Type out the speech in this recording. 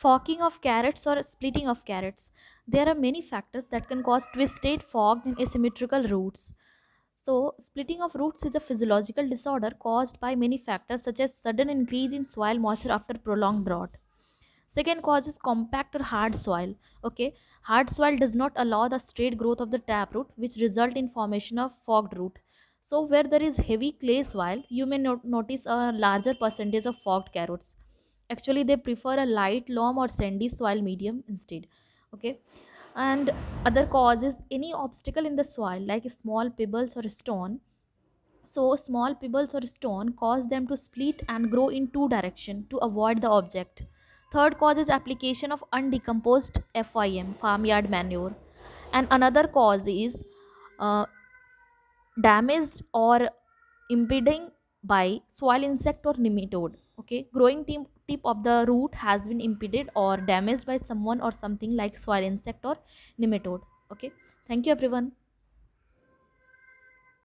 forking of carrots or splitting of carrots. There are many factors that can cause twisted forked and asymmetrical roots. So splitting of roots is a physiological disorder caused by many factors such as sudden increase in soil moisture after prolonged drought. Second cause is compact or hard soil okay? Hard soil does not allow the straight growth of the taproot which result in formation of forked root. So where there is heavy clay soil you may not notice a larger percentage of forked carrots actually they prefer a light loam or sandy soil medium instead okay? And other cause is any obstacle in the soil like small pebbles or stone. So small pebbles or stone cause them to split and grow in two direction to avoid the object. Third cause is application of undecomposed fim farmyard manure. And another cause is uh, damaged or impeding by soil insect or nematode okay? Growing tip, of the root has been impeded or damaged by someone or something like soil insect or nematode okay? Thank you everyone